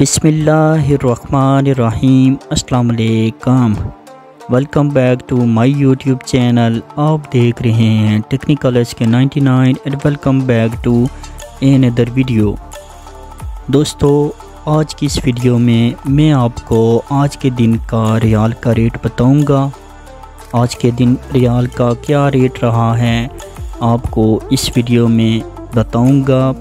बिसमीम वालेकुम welcome back to my YouTube channel आप देख रहे हैं technical S K 99 and welcome back to another video दोस्तों, आज की इस वीडियो में मैं आपको आज के दिन का रियाल का रेट बताऊँगा। आज के दिन रियाल का क्या रेट रहा है, आपको इस वीडियो में बताऊँगा।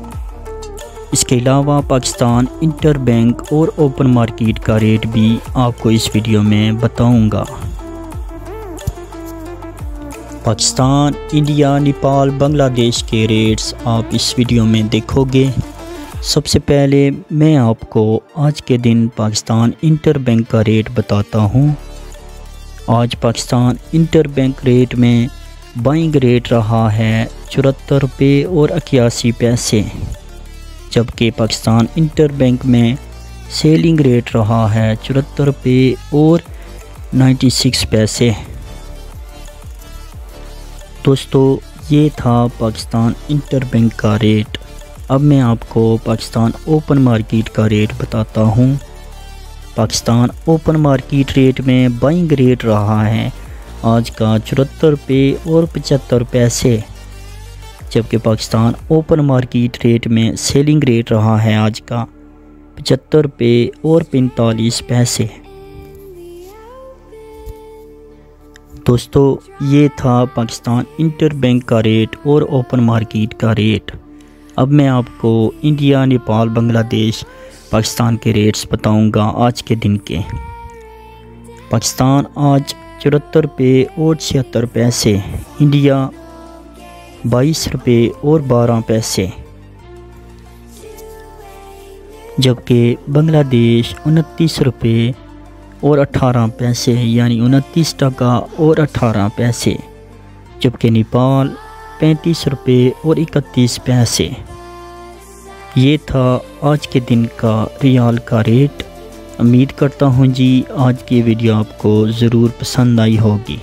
इसके अलावा पाकिस्तान इंटर बैंक और ओपन मार्केट का रेट भी आपको इस वीडियो में बताऊँगा। पाकिस्तान, इंडिया, नेपाल, बांग्लादेश के रेट्स आप इस वीडियो में देखोगे। सबसे पहले मैं आपको आज के दिन पाकिस्तान इंटर बैंक का रेट बताता हूँ। आज पाकिस्तान इंटर बैंक रेट में बाइंग रेट रहा है चौहत्तर रुपये और इक्यासी पैसे। जबकि पाकिस्तान इंटर बैंक में सेलिंग रेट रहा है चौहत्तर रुपये और 96 पैसे। दोस्तों, ये था पाकिस्तान इंटर बैंक का रेट। अब मैं आपको पाकिस्तान ओपन मार्केट का रेट बताता हूँ। पाकिस्तान ओपन मार्केट रेट में बाइंग रेट रहा है। आज का चौहत्तर रुपये और पचहत्तर पैसे। जबकि पाकिस्तान ओपन मार्केट रेट में सेलिंग रेट रहा है आज का। पचहत्तर रुपये और पैंतालीस पैसे। दोस्तों, ये था पाकिस्तान इंटर बैंक का रेट और ओपन मार्केट का रेट। अब मैं आपको इंडिया, नेपाल, बांग्लादेश, पाकिस्तान के रेट्स बताऊँगा आज के दिन के। पाकिस्तान आज चौहत्तर रुपये और छिहत्तर पैसे। इंडिया बाईस रुपये और बारह पैसे। जबकि बांग्लादेश उनतीस रुपये और अठारह पैसे यानी उनतीस टका और अठारह पैसे। जबकि नेपाल पैंतीस रुपये और इकतीस पैसे। ये था आज के दिन का रियाल का रेट। उम्मीद करता हूँ जी, आज की वीडियो आपको ज़रूर पसंद आई होगी।